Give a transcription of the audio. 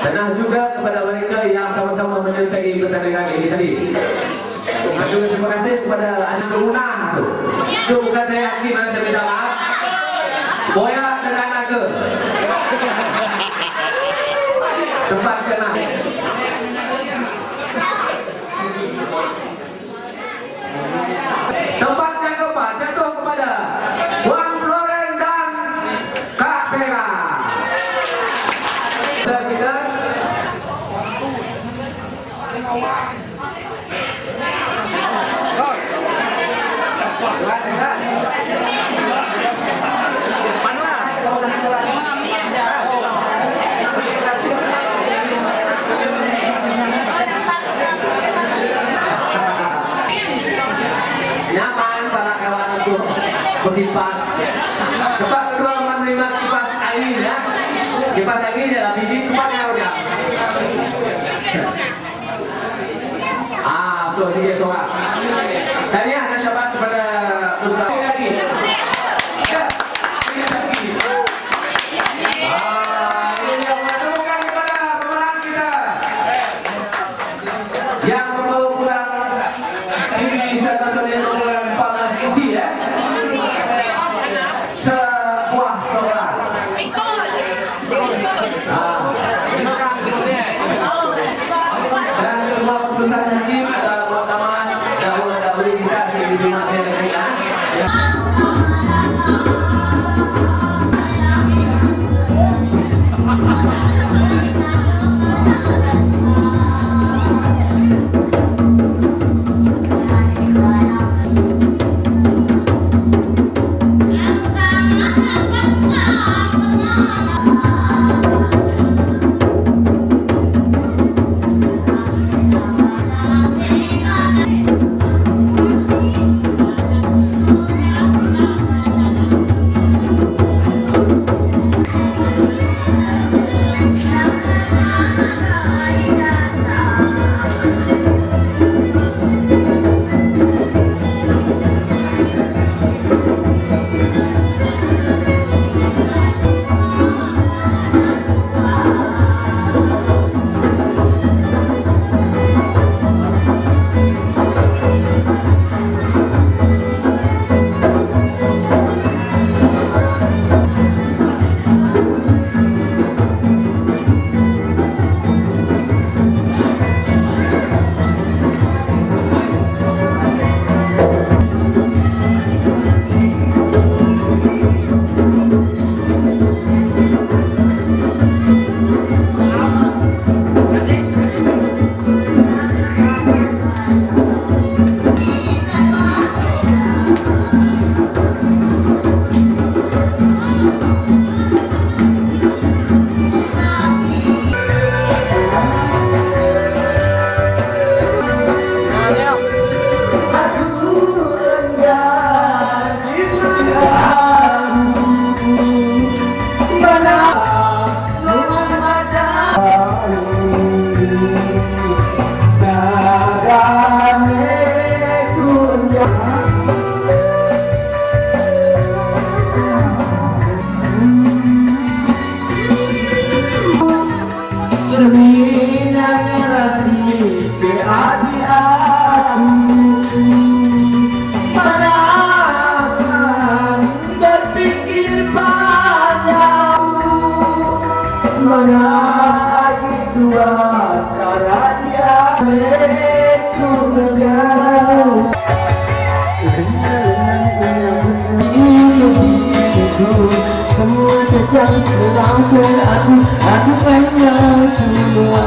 Dan juga kepada mereka yang sama-sama menyertai pertandingan ini tadi. Dan juga terima kasih kepada ahli kerunan tu. Itu bukan saya yakin mana saya minta maaf. Boya dengan naga. Tempat kena. الله لا Kipas angin adalah biji tempatnya udah. Ah, betul sikit seorang. I ah. Mana lagi dua saran dia Aku menjauh semua kejam serahkan aku. Aku hanya semua